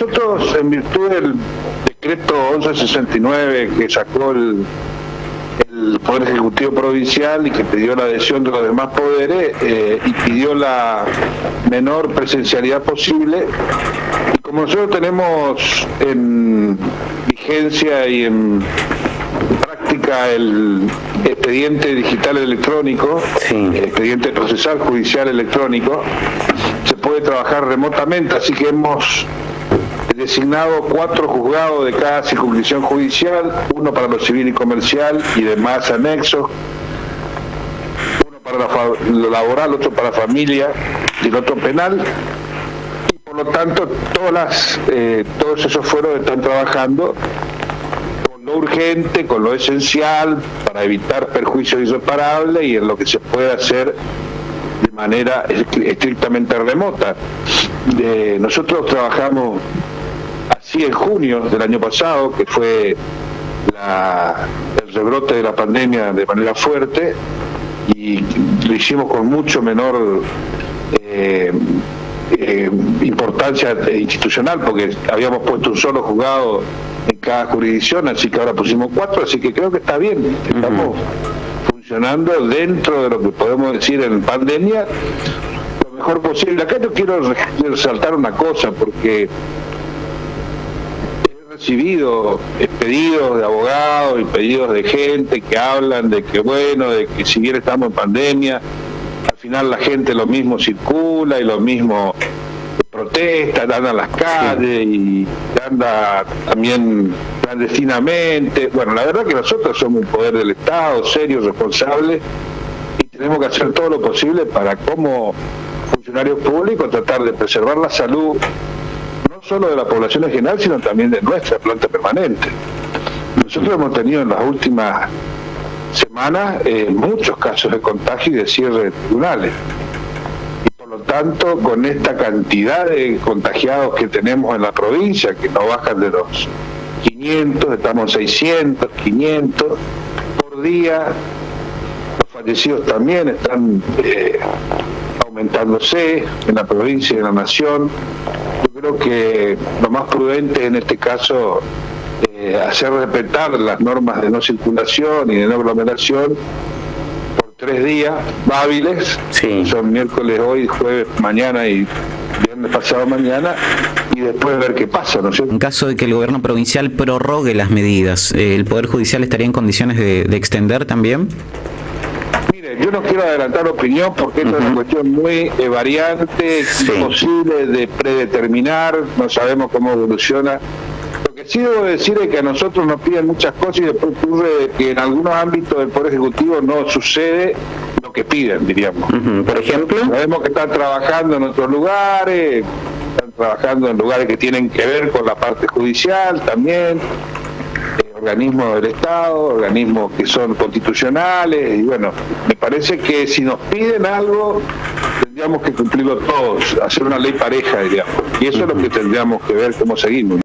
Nosotros, en virtud del decreto 1169 que sacó el, el Poder Ejecutivo Provincial y que pidió la adhesión de los demás poderes eh, y pidió la menor presencialidad posible. Y como nosotros tenemos en vigencia y en práctica el expediente digital electrónico, el expediente procesal judicial electrónico, se puede trabajar remotamente, así que hemos designado cuatro juzgados de cada circunscripción judicial, uno para lo civil y comercial y demás anexos, uno para lo laboral, otro para familia y el otro penal. Y por lo tanto, todas eh, todos esos fueros están trabajando con lo urgente, con lo esencial, para evitar perjuicios irreparables y en lo que se puede hacer de manera estrictamente remota. Nosotros trabajamos Sí, en junio del año pasado, que fue el rebrote de la pandemia de manera fuerte, y lo hicimos con mucho menor eh, eh, importancia institucional, porque habíamos puesto un solo juzgado en cada jurisdicción, así que ahora pusimos cuatro, así que creo que está bien, estamos funcionando dentro de lo que podemos decir en pandemia lo mejor posible. Acá yo quiero resaltar una cosa, porque recibido pedidos de abogados y pedidos de gente que hablan de que bueno, de que si bien estamos en pandemia, al final la gente lo mismo circula y lo mismo protesta, anda a las calles y anda también clandestinamente. Bueno, la verdad que nosotros somos un poder del Estado serio, responsable y tenemos que hacer todo lo posible para como funcionarios públicos tratar de preservar la salud solo de la población en general, sino también de nuestra planta permanente. Nosotros hemos tenido en las últimas semanas eh, muchos casos de contagio y de cierre de tribunales. Y por lo tanto, con esta cantidad de contagiados que tenemos en la provincia, que no bajan de los 500, estamos en 600, 500 por día, los fallecidos también están eh, aumentándose en la provincia y en la nación creo que lo más prudente en este caso eh, hacer respetar las normas de no circulación y de no aglomeración por tres días hábiles, son miércoles hoy, jueves mañana y viernes pasado mañana, y después ver qué pasa, ¿no En caso de que el gobierno provincial prorrogue las medidas, ¿el Poder Judicial estaría en condiciones de extender también? Yo no quiero adelantar opinión porque esto es una cuestión muy eh, variante, imposible de predeterminar, no sabemos cómo evoluciona. Lo que sí debo decir es que a nosotros nos piden muchas cosas y después ocurre que en algunos ámbitos del Poder Ejecutivo no sucede lo que piden, diríamos. Por ejemplo. Sabemos que están trabajando en otros lugares, están trabajando en lugares que tienen que ver con la parte judicial también organismos del Estado, organismos que son constitucionales, y bueno, me parece que si nos piden algo, tendríamos que cumplirlo todos, hacer una ley pareja, digamos, y eso es lo que tendríamos que ver cómo seguimos.